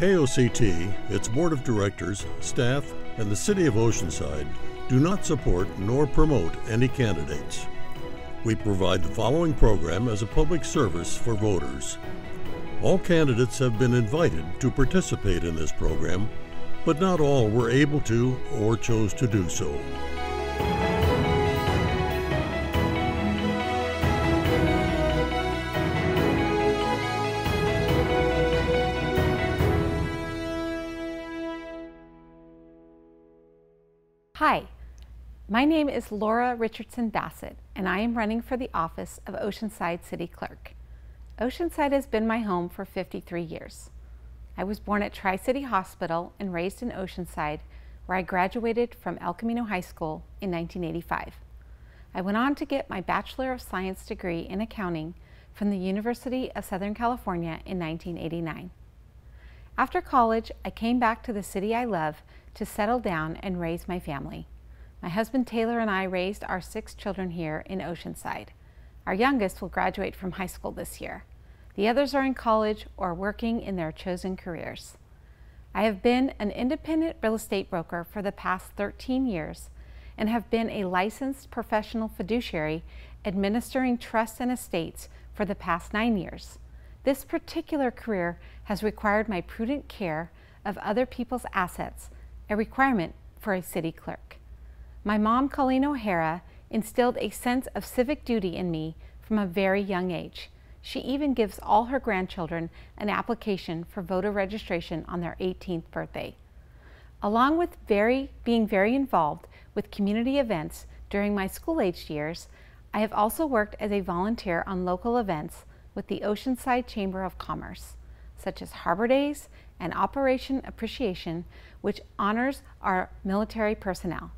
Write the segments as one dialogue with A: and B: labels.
A: KOCT, its board of directors, staff, and the City of Oceanside do not support nor promote any candidates. We provide the following program as a public service for voters. All candidates have been invited to participate in this program, but not all were able to or chose to do so.
B: Hi, my name is Laura Richardson Bassett, and I am running for the office of Oceanside City Clerk. Oceanside has been my home for 53 years. I was born at Tri City Hospital and raised in Oceanside, where I graduated from El Camino High School in 1985. I went on to get my Bachelor of Science degree in accounting from the University of Southern California in 1989. After college, I came back to the city I love to settle down and raise my family. My husband Taylor and I raised our six children here in Oceanside. Our youngest will graduate from high school this year. The others are in college or working in their chosen careers. I have been an independent real estate broker for the past 13 years and have been a licensed professional fiduciary administering trusts and estates for the past nine years. This particular career has required my prudent care of other people's assets a requirement for a city clerk. My mom, Colleen O'Hara, instilled a sense of civic duty in me from a very young age. She even gives all her grandchildren an application for voter registration on their 18th birthday. Along with very, being very involved with community events during my school-aged years, I have also worked as a volunteer on local events with the Oceanside Chamber of Commerce, such as Harbor Days and Operation Appreciation, which honors our military personnel.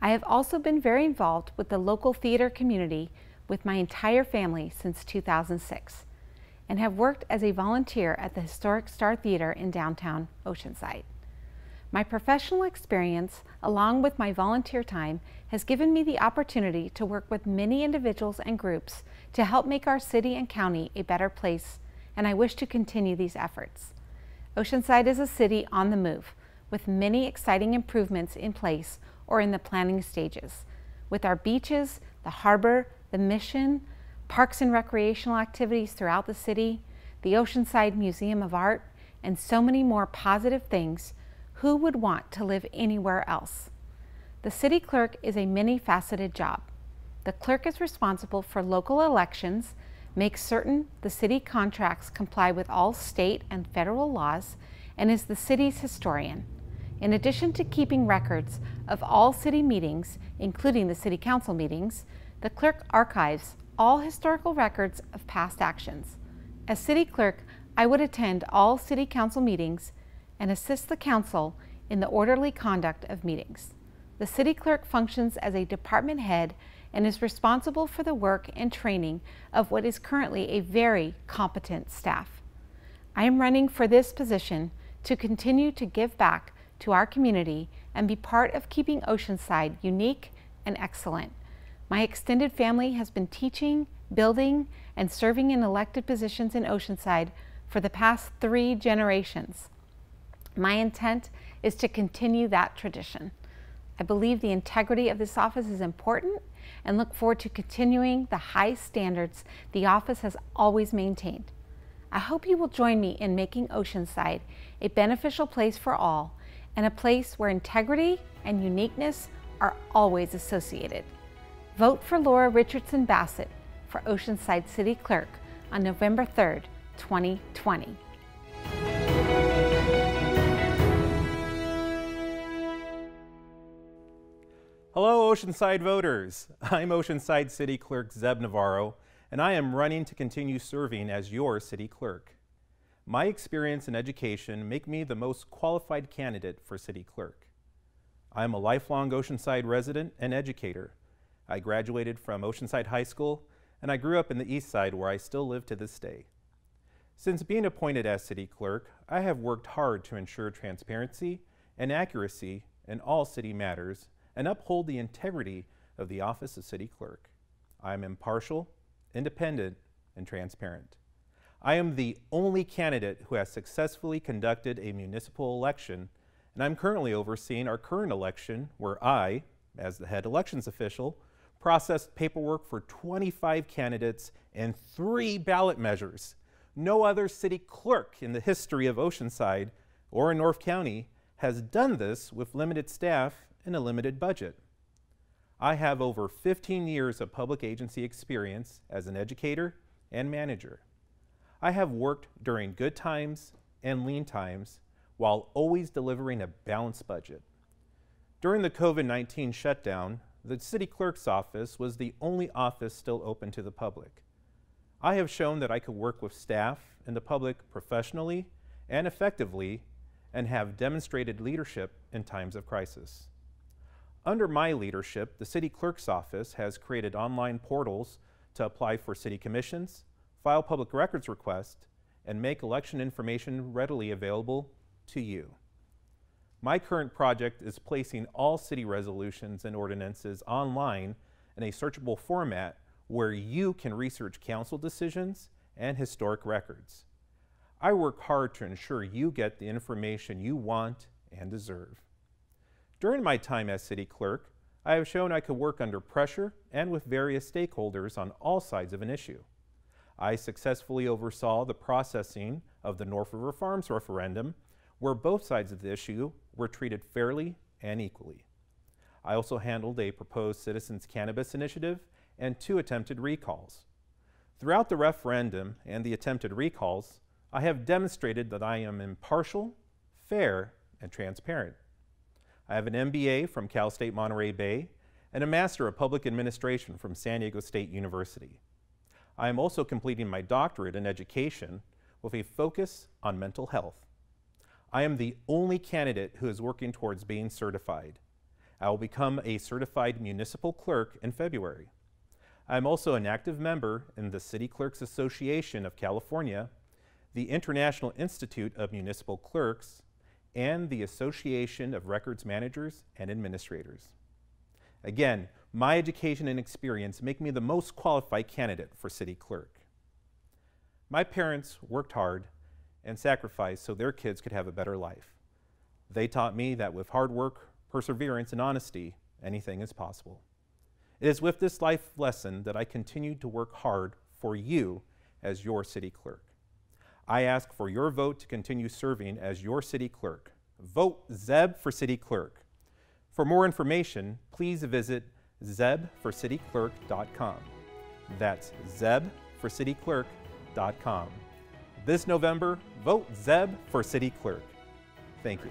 B: I have also been very involved with the local theater community with my entire family since 2006 and have worked as a volunteer at the Historic Star Theater in downtown Oceanside. My professional experience, along with my volunteer time, has given me the opportunity to work with many individuals and groups to help make our city and county a better place, and I wish to continue these efforts. Oceanside is a city on the move, with many exciting improvements in place or in the planning stages. With our beaches, the harbor, the mission, parks and recreational activities throughout the city, the Oceanside Museum of Art, and so many more positive things, who would want to live anywhere else? The city clerk is a many-faceted job. The clerk is responsible for local elections, makes certain the city contracts comply with all state and federal laws, and is the city's historian. In addition to keeping records of all city meetings, including the city council meetings, the clerk archives all historical records of past actions. As city clerk, I would attend all city council meetings and assist the council in the orderly conduct of meetings. The city clerk functions as a department head and is responsible for the work and training of what is currently a very competent staff. I am running for this position to continue to give back to our community and be part of keeping Oceanside unique and excellent. My extended family has been teaching, building, and serving in elected positions in Oceanside for the past three generations. My intent is to continue that tradition. I believe the integrity of this office is important and look forward to continuing the high standards the office has always maintained. I hope you will join me in making Oceanside a beneficial place for all and a place where integrity and uniqueness are always associated. Vote for Laura Richardson Bassett for Oceanside City Clerk on November 3rd, 2020.
C: Hello, Oceanside voters. I'm Oceanside City Clerk Zeb Navarro, and I am running to continue serving as your city clerk. My experience and education make me the most qualified candidate for city clerk. I am a lifelong Oceanside resident and educator. I graduated from Oceanside High School, and I grew up in the East Side where I still live to this day. Since being appointed as city clerk, I have worked hard to ensure transparency and accuracy in all city matters and uphold the integrity of the office of city clerk. I am impartial, independent, and transparent. I am the only candidate who has successfully conducted a municipal election, and I'm currently overseeing our current election where I, as the head elections official, processed paperwork for 25 candidates and three ballot measures. No other city clerk in the history of Oceanside or in North County has done this with limited staff and a limited budget. I have over 15 years of public agency experience as an educator and manager. I have worked during good times and lean times while always delivering a balanced budget. During the COVID 19 shutdown, the city clerk's office was the only office still open to the public. I have shown that I could work with staff and the public professionally and effectively and have demonstrated leadership in times of crisis. Under my leadership, the city clerk's office has created online portals to apply for city commissions, file public records requests, and make election information readily available to you. My current project is placing all city resolutions and ordinances online in a searchable format where you can research council decisions and historic records. I work hard to ensure you get the information you want and deserve. During my time as city clerk, I have shown I could work under pressure and with various stakeholders on all sides of an issue. I successfully oversaw the processing of the North River Farms referendum, where both sides of the issue were treated fairly and equally. I also handled a proposed citizens cannabis initiative and two attempted recalls. Throughout the referendum and the attempted recalls, I have demonstrated that I am impartial, fair, and transparent. I have an MBA from Cal State Monterey Bay and a Master of Public Administration from San Diego State University. I am also completing my doctorate in education with a focus on mental health. I am the only candidate who is working towards being certified. I will become a certified municipal clerk in February. I am also an active member in the City Clerks Association of California, the International Institute of Municipal Clerks, and the Association of Records Managers and Administrators. Again, my education and experience make me the most qualified candidate for city clerk. My parents worked hard and sacrificed so their kids could have a better life. They taught me that with hard work, perseverance, and honesty, anything is possible. It is with this life lesson that I continue to work hard for you as your city clerk. I ask for your vote to continue serving as your city clerk. Vote Zeb for city clerk. For more information, please visit zebforcityclerk.com. That's zebforcityclerk.com. This November, vote Zeb for city clerk. Thank you.